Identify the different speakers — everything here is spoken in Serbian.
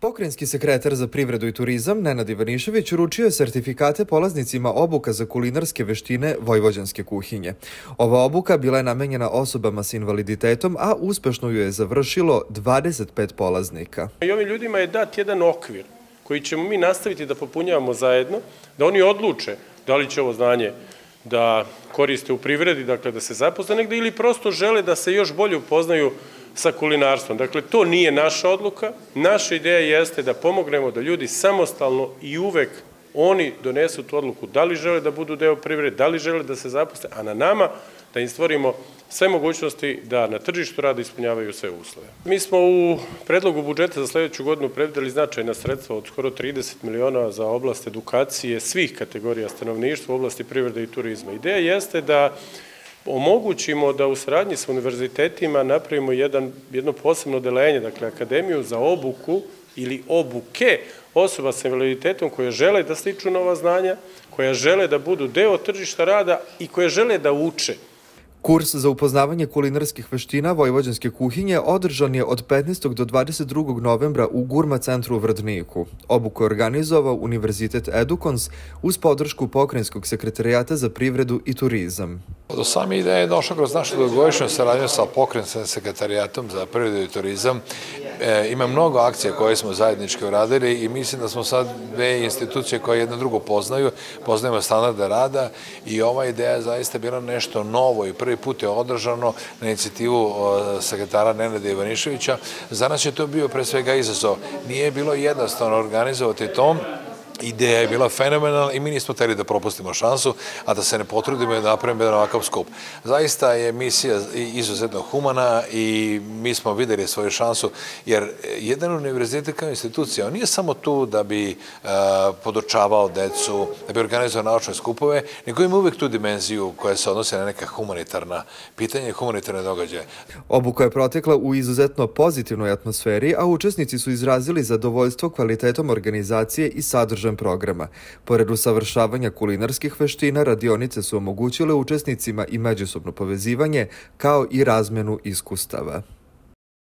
Speaker 1: Pokrenjski sekretar za privredu i turizam Nenad Ivanišević uručio je sertifikate polaznicima obuka za kulinarske veštine vojvođanske kuhinje. Ova obuka bila je namenjena osobama s invaliditetom, a uspešno ju je završilo 25 polaznika.
Speaker 2: I ovim ljudima je dat jedan okvir koji ćemo mi nastaviti da popunjavamo zajedno, da oni odluče da li će ovo znanje da koriste u privredi, dakle da se zaposle negde ili prosto žele da se još bolje upoznaju sa kulinarstvom. Dakle, to nije naša odluka. Naša ideja jeste da pomognemo da ljudi samostalno i uvek oni donesu tu odluku da li žele da budu deo privrede, da li žele da se zaposle, a na nama da im stvorimo sve mogućnosti da na tržištu rada ispunjavaju sve uslove. Mi smo u predlogu budžeta za sledeću godinu predvideli značajna sredstva od skoro 30 miliona za oblast edukacije svih kategorija stanovništva u oblasti privrede i turizma. Ideja jeste da omogućimo da u saradnji sa univerzitetima napravimo jedan, jedno posebno delenje, dakle Akademiju za obuku ili obuke osoba sa invaliditetom koje žele da stiču nova znanja, koja žele da budu deo tržišta rada i koje žele da uče.
Speaker 1: Kurs za upoznavanje kulinarskih veština vojvođanske kuhinje održan je od 15. do 22. novembra u Gurma centru u Vrdniku. Obuku je organizovao Univerzitet Edukons uz podršku Pokrenjskog sekretarijata za privredu i turizam.
Speaker 3: Do same ideje je došlo kroz našu dugogodišnju saradnju sa Pokrenjskim sekretarijatom za privredu i turizam. E, ima mnogo akcija koje smo zajednički uradili i mislim da smo sad dve institucije koje jedno drugo poznaju, poznajemo standarde rada i ova ideja je zaista bila nešto novo i prvi prvi put je održano na inicijativu sekretara Nenada Ivaniševića. Za nas je to bio pre svega izazov. Nije bilo jednostavno organizovati to, Ideja je bila fenomenalna i mi nismo teli da propustimo šansu, a da se ne potrudimo da napravimo jedan ovakav skup. Zaista je misija izuzetno humana i mi smo videli svoju šansu, jer jedan univerzitet kao institucija, on nije samo tu da bi uh, podočavao decu, da bi organizovao naučne skupove, nego ima uvek tu dimenziju koja se odnose na neka humanitarna pitanja i humanitarne događaje.
Speaker 1: Obuka je protekla u izuzetno pozitivnoj atmosferi, a učesnici su izrazili zadovoljstvo kvalitetom organizacije i sadržaja sadržajem programa. Pored usavršavanja kulinarskih veština, radionice su omogućile učesnicima i međusobno povezivanje, kao i razmenu iskustava.